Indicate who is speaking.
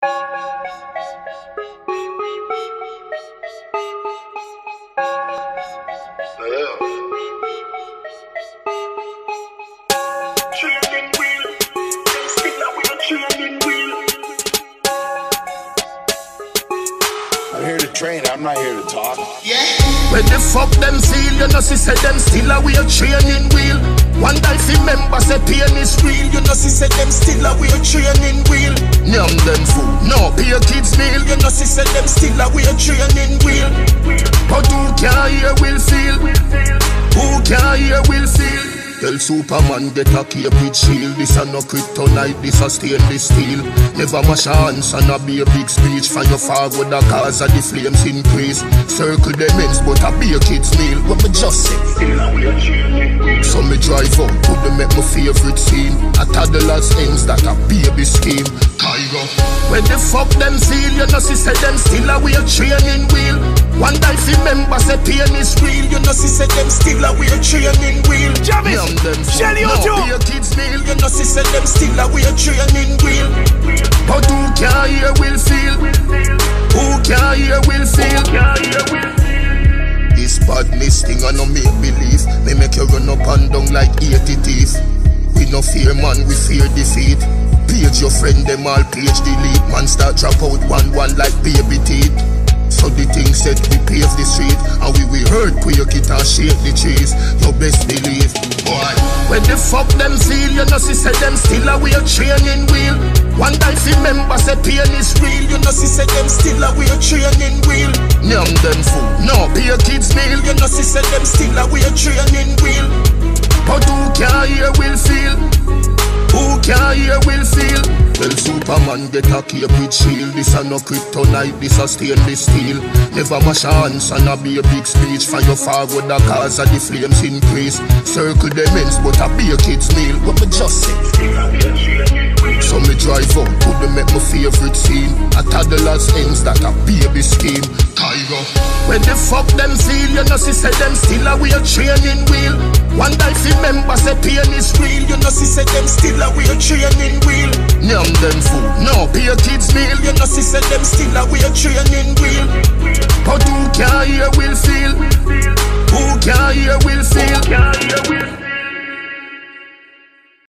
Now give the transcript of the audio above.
Speaker 1: I'm here to train, I'm not here to talk.
Speaker 2: Yeah. When the fuck them feel? You know, see, say them still a wear training wheel. One guy fi member say pain is real. You know, see, say them still a wear training wheel. Nyam them food, no pay kids meal. You know, see, say them still a wear training wheel. But who can hear will feel? Who can hear will feel? Tell Superman get a with shield. This a no kryptonite, this a stainless steel. Never mash hands and a be a big speech. From your forward the cause of the flames increase. Circle them ends but a be a kid's meal What me just say?
Speaker 3: A.
Speaker 2: So me drive out to the make my favorite scene. A toddler's ends that a baby scheme Cairo Where the fuck them feel You know see say them still a wear training wheel. One day fi member say pain is real You know see say them still a wear training wheel.
Speaker 4: Javis, Shelly
Speaker 2: no
Speaker 4: Ojo.
Speaker 2: a kid's meal You know see say them still a wear training wheel. But who can hear will feel? Who can hear will feel?
Speaker 3: Yeah, yeah, will
Speaker 2: this badness thing I no make believe. Me make you run up and down like 80 thief We no fear man, we fear defeat Page your friend, them all page delete Man start drop out one one like baby teeth. So the thing said we pave the street And we will hurt quick it and shake the trees You best believe Boy. When the fuck them feel You know see say them still a wear training wheel. One day fi member say pain is real. You know see say them still a wear training wheel. Nyam them fool. No pay your kids meal. You know see say them still a wear training wheel. But who can hear will feel. Who can hear will Superman get a cape with shield. This a no kryptonite, this a stainless steel. Never mash hands and a be a big speech. For your forward the cause of the flames increase. Circle them ends, but a be a kid's meal. What me just say?
Speaker 3: A.
Speaker 2: So me drive out to the make my favorite scene. A toddler's ends that a baby scheme. Cairo. When the fuck them feel, you know see say them still a wear training wheel. One day fi member say pain is real. You know see say them still a wear training wheel. Nyam them food, no pay kids meal. You know see say them still a wear training wheel. But who can hear will feel? Who can hear
Speaker 3: will